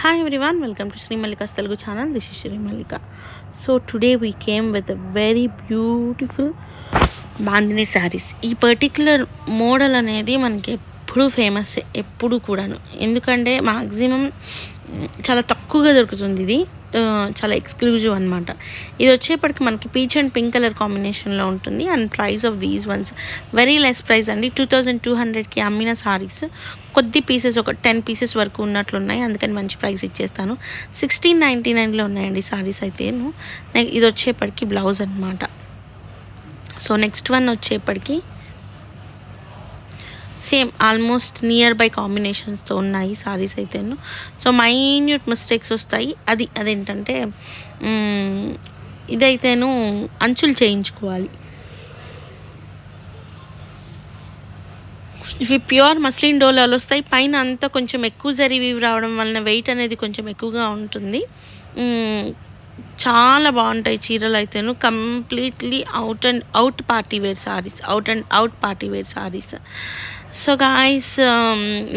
Hi everyone welcome to Srimallika's Telugu channel this is Srimallika so today we came with a very beautiful Bandhini sarees ఈ particular model అనేది మనకి ఎప్పుడు famous ఎప్పుడు కూడాను. ఎందుకంటే maximum చాలా తక్కువగా దొరుకుతుంది ఇది. చాలా ఎక్స్క్లూజివ్ అనమాట ఇది వచ్చేప్పటికి మనకి పీచ్ అండ్ పింక్ కలర్ కాంబినేషన్లో ఉంటుంది. And price of these ones very less price అండి. టూ థౌజండ్ టూ హండ్రెడ్కి అమ్మిన సారీస్ కొద్ది పీసెస్ ఒక టెన్ పీసెస్ వరకు ఉన్నట్లు ఉన్నాయి. అందుకని మంచి ప్రైస్ ఇచ్చేస్తాను. సిక్స్టీన్ నైంటీ నైన్లో ఉన్నాయండి సారీస్ అయితేను ఇది వచ్చేప్పటికి బ్లౌజ్ అనమాట సో నెక్స్ట్ వన్ వచ్చేప్పటికి సేమ్ ఆల్మోస్ట్ నియర్ బై కాంబినేషన్స్తో ఉన్నాయి సారీస్ అయితేను. సో మైన్యూట్ మిస్టేక్స్ వస్తాయి. అది అదేంటంటే ఇదైతేను అంచులు చేయించుకోవాలి. ఇవి ప్యూర్ మస్లిన్ డోలాలు వస్తాయి పైన అంతా కొంచెం ఎక్కువ జరివి రావడం వలన వెయిట్ అనేది కొంచెం ఎక్కువగా ఉంటుంది. చాలా బాగుంటాయి చీరలు అయితేను. Completely out and out party wear sarees out and out party wear sarees so guys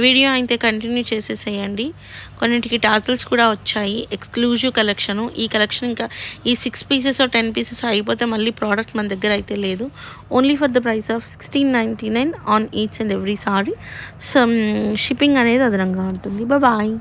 video అయితే కంటిన్యూ చేసేసేయండి. కొన్నింటికి టాజల్స్ కూడా వచ్చాయి. ఎక్స్క్లూజివ్ కలెక్షను ఈ కలెక్షన్ ఇంకా ఈ సిక్స్ పీసెస్ టెన్ పీసెస్ అయిపోతే మళ్ళీ ప్రోడక్ట్ మన దగ్గర అయితే లేదు. Only for the price of sixteen ninety nine on each and every saree so shipping అనేది అదనంగా ఉంటుంది. బాయ్